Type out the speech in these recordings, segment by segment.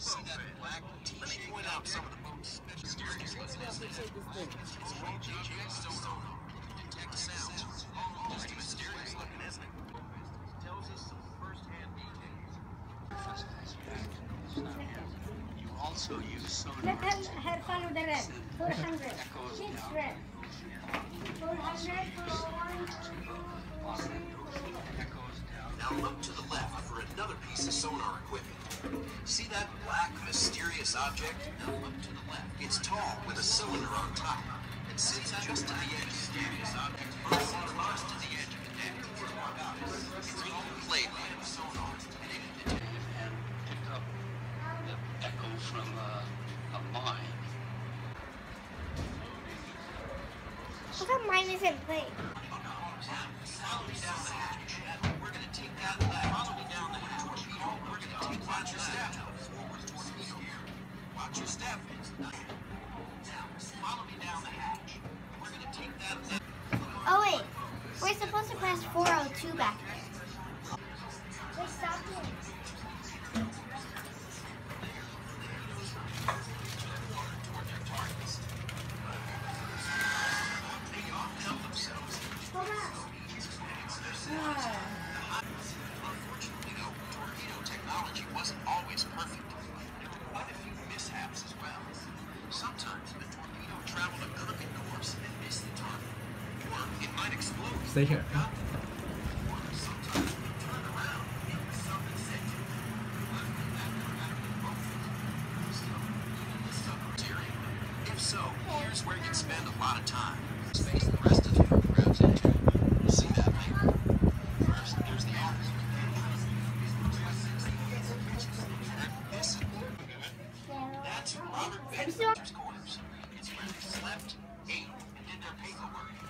See that black T-shape? Let me point out some of the boat's mysterious mechanisms. It's all Detect sounds. Just mysterious looking, isn't it? Tells us some first-hand details. You also use sonar. Let her, her follow the red. 400. Six red. Mysterious object? Now look to the left. It's tall with a cylinder on top. It sits just to the edge. Mysterious object bursts close to the edge of the deck. It's all played by a sonar. And it can detect and picked up the echo from a, a mine. How come mine isn't playing? Follow me down the hatch. We're gonna take that Watch your step. Now, follow me down the hatch. We're gonna take that. Oh wait, we're supposed to press 402 back there. Office. here. Robert quarters. It's where they slept, ate, and did their paperwork.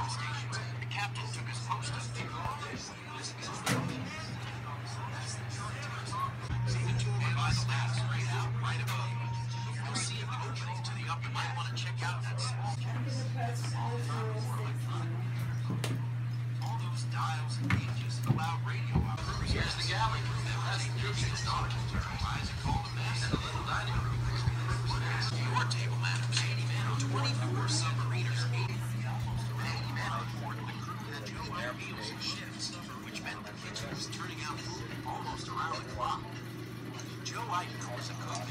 moments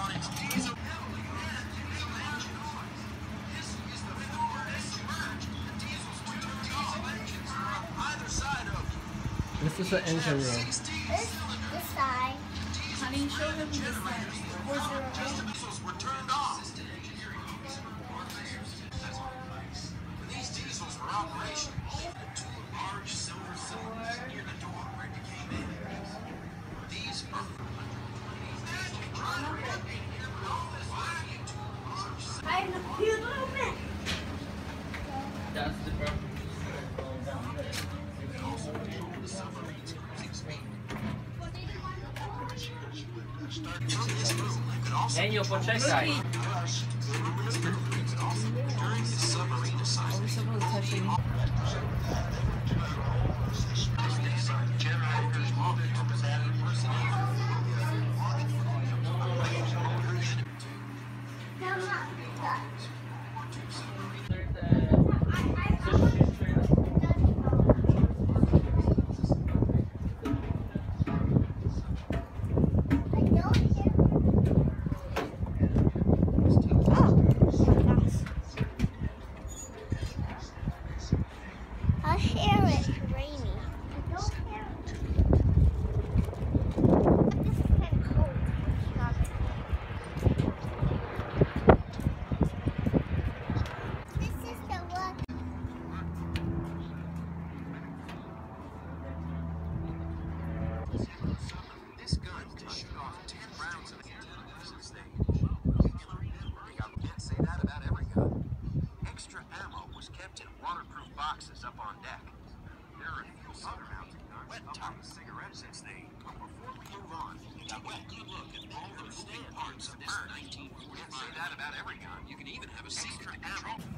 This is the forward submerged. The diesel's two diesel engines are on either side of This is the engine room. This, this side. Honey, show him this side. Was there a I have a few little bit. That's the purpose. also control the submarine's cruising speed. From this room, you could also Daniel, control poczekaj. You during his submarine assignment, generators, multi-purpose personnel. Come on. There's a sushi trail. I don't hear. Oh, gosh. I'll share it, Rainy. I don't hear it. But this is kind of cold. Stop it. This is the one. This gun can shoot off 10 rounds of since they, they got, can't say that about every gun. Extra ammo was kept in waterproof boxes up on deck. There are a few other mounted guns wet top cigarettes since they, but before we move on, take a good look at all the moving parts of this 1945. Can't say that about every gun. You can even have a secret ammo. Will.